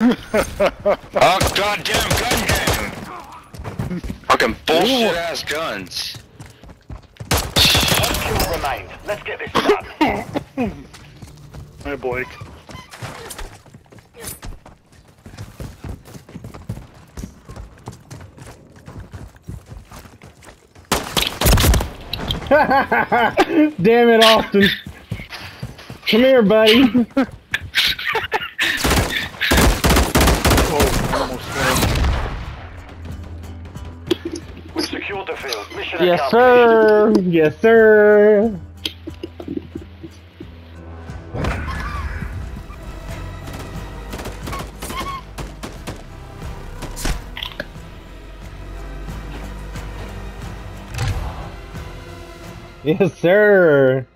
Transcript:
oh goddamn gun game! Fucking bullshit ass guns. One kill remained. Let's get this done. Hey, Blake. Damn it, Austin. Come here, buddy. the field. Mission Yes, sir. Yes, sir. Yes, sir.